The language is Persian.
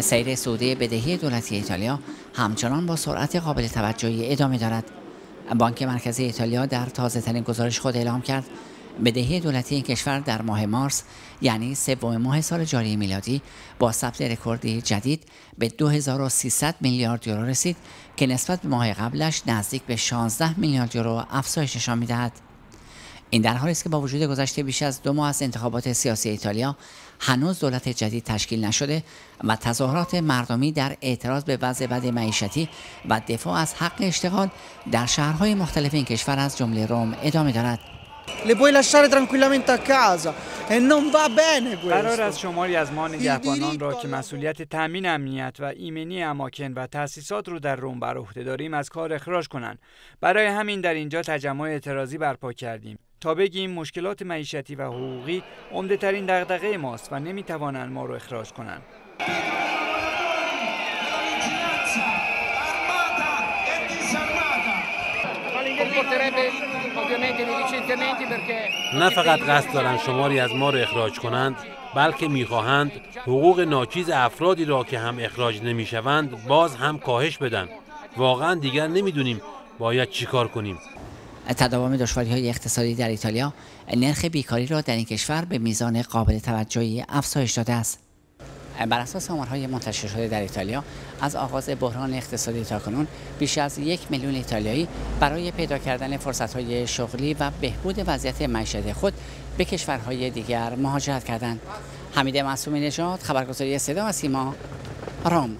سیر سوده بدهی دولتی ایتالیا همچنان با سرعت قابل توجهی ادامه دارد. بانک مرکزی ایتالیا در تازه ترین گزارش خود اعلام کرد بدهی دولتی این کشور در ماه مارس یعنی سوم ماه سال جاری میلادی با ثبت رکوردی جدید به 2300 میلیارد یورو رسید که نسبت به ماه قبلش نزدیک به 16 میلیارد یورو افزایش نشان می‌دهد. این در حالی است که با وجود گذشته بیش از دو ماه از انتخابات سیاسی ایتالیا هنوز دولت جدید تشکیل نشده و تظاهرات مردمی در اعتراض به وضع بد معیشتی و دفاع از حق اشتغال در شهرهای مختلف این کشور از جمله روم ادامه دارد. Le puoi lasciare tranquillamente a casa e non va bene questo. قرار از شماری از ما نگهبانان را که مسئولیت تامین امنیت و ایمنی اماکن و تأسیسات رو در روم بر عهده داریم از کار اخراج کنند. برای همین در اینجا تجمع اعتراضی برپا کردیم. تا بگیم مشکلات معیشتی و حقوقی عمده ترین دغدغه ماست و نمی‌توانند ما رو اخراج کنند. نه فقط قصد دارند شماری از ما را اخراج کنند بلکه می‌خواهند حقوق ناچیز افرادی را که هم اخراج نمی‌شوند باز هم کاهش بدن واقعا دیگر نمی‌دونیم باید چیکار کنیم تداوم دشواری های اقتصادی در ایتالیا نرخ بیکاری را در این کشور به میزان قابل توجهی افزایش داده است. بر اساس آمارهای منتشر شده در ایتالیا از آغاز بحران اقتصادی تا کنون بیش از یک میلیون ایتالیایی برای پیدا کردن فرصتهای شغلی و بهبود وضعیت معیشت خود به کشورهای دیگر مهاجرت کردند. حمید معصومی نژاد خبرگزاری صدا و سیما رام.